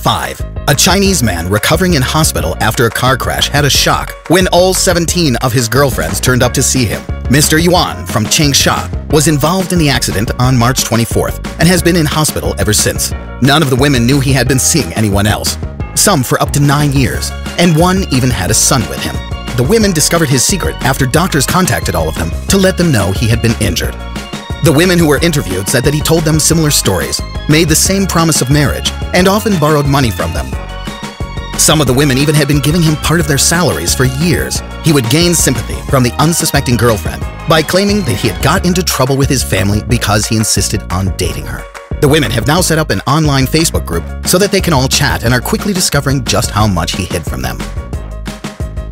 5. A Chinese man recovering in hospital after a car crash had a shock when all 17 of his girlfriends turned up to see him. Mr. Yuan from Changsha was involved in the accident on March 24th and has been in hospital ever since. None of the women knew he had been seeing anyone else, some for up to nine years, and one even had a son with him. The women discovered his secret after doctors contacted all of them to let them know he had been injured. The women who were interviewed said that he told them similar stories, made the same promise of marriage, and often borrowed money from them. Some of the women even had been giving him part of their salaries for years. He would gain sympathy from the unsuspecting girlfriend by claiming that he had got into trouble with his family because he insisted on dating her. The women have now set up an online Facebook group so that they can all chat and are quickly discovering just how much he hid from them.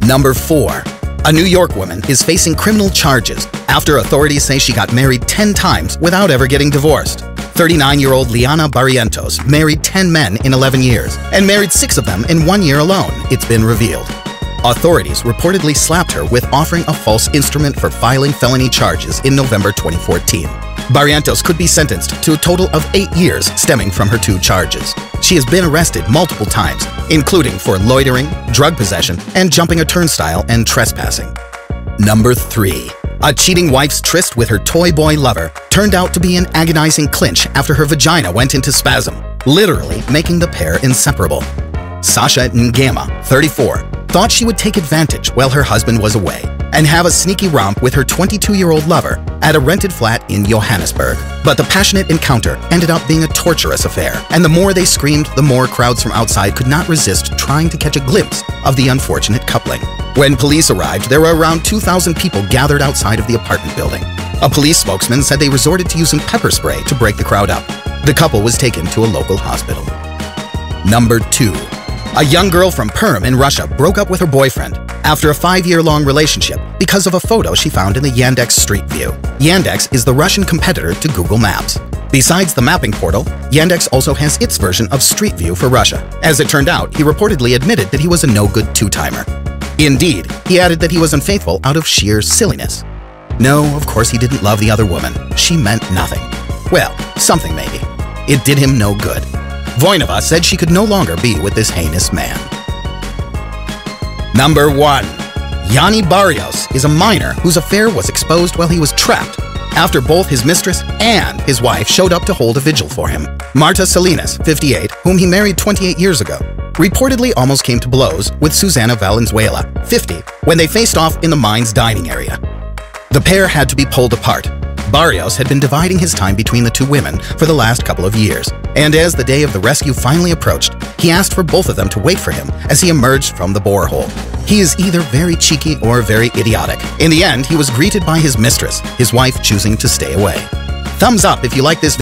Number 4. A New York woman is facing criminal charges after authorities say she got married 10 times without ever getting divorced. 39-year-old Liana Barrientos married 10 men in 11 years and married six of them in one year alone, it's been revealed. Authorities reportedly slapped her with offering a false instrument for filing felony charges in November 2014. Barrientos could be sentenced to a total of eight years stemming from her two charges. She has been arrested multiple times, including for loitering, drug possession, and jumping a turnstile and trespassing. Number 3. A cheating wife's tryst with her toy boy lover turned out to be an agonizing clinch after her vagina went into spasm, literally making the pair inseparable. Sasha Ngama, 34, thought she would take advantage while her husband was away and have a sneaky romp with her 22-year-old lover at a rented flat in Johannesburg. But the passionate encounter ended up being a torturous affair, and the more they screamed, the more crowds from outside could not resist trying to catch a glimpse of the unfortunate coupling. When police arrived, there were around 2,000 people gathered outside of the apartment building. A police spokesman said they resorted to using pepper spray to break the crowd up. The couple was taken to a local hospital. Number 2. A young girl from Perm in Russia broke up with her boyfriend after a five-year-long relationship because of a photo she found in the Yandex Street View. Yandex is the Russian competitor to Google Maps. Besides the mapping portal, Yandex also has its version of Street View for Russia. As it turned out, he reportedly admitted that he was a no-good two-timer. Indeed, he added that he was unfaithful out of sheer silliness. No, of course he didn't love the other woman. She meant nothing. Well, something maybe. It did him no good. Voinova said she could no longer be with this heinous man. Number 1. Yanni Barrios is a miner whose affair was exposed while he was trapped after both his mistress and his wife showed up to hold a vigil for him. Marta Salinas, 58, whom he married 28 years ago, reportedly almost came to blows with Susana Valenzuela, 50, when they faced off in the mine's dining area. The pair had to be pulled apart, Barrios had been dividing his time between the two women for the last couple of years, and as the day of the rescue finally approached, he asked for both of them to wait for him as he emerged from the borehole. He is either very cheeky or very idiotic. In the end, he was greeted by his mistress, his wife choosing to stay away. Thumbs up if you like this